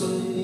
say